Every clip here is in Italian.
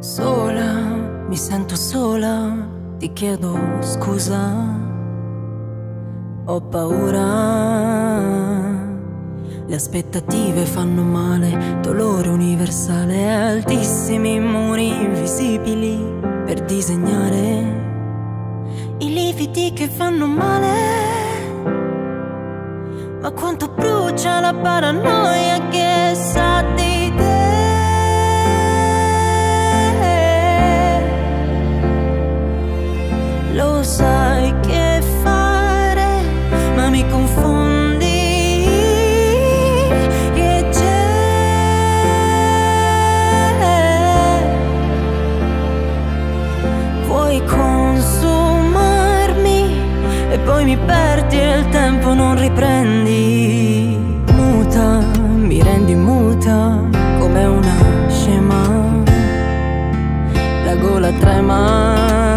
Sola, mi sento sola, ti chiedo scusa. Ho paura. Le aspettative fanno male, dolore universale, altissimi muri invisibili per disegnare i lividi che fanno male. Ma quanto brucia la paranoia che sa sai che fare, ma mi confondi. Che c'è? Vuoi consumarmi e poi mi perdi e il tempo non riprendi. Muta, mi rendi muta come una scema. La gola trema.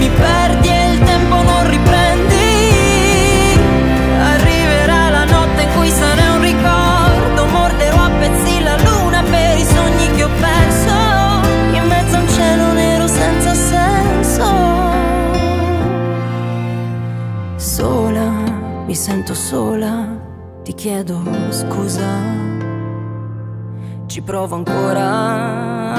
Mi perdi e il tempo non riprendi. Arriverà la notte in cui sarei un ricordo, morderò a pezzi la luna per i sogni che ho perso. In mezzo a un cielo nero senza senso. Sola, mi sento sola, ti chiedo scusa ci provo ancora.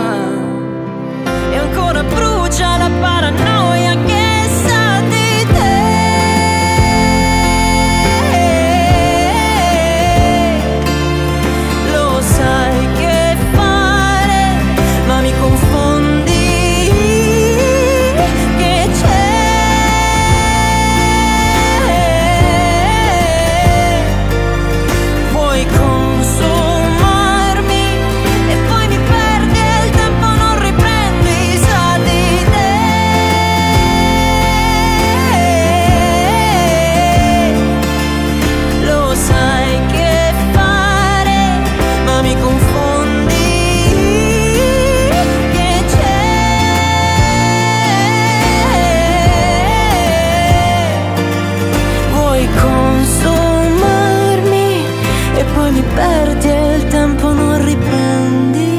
mi perdi e il tempo non riprendi.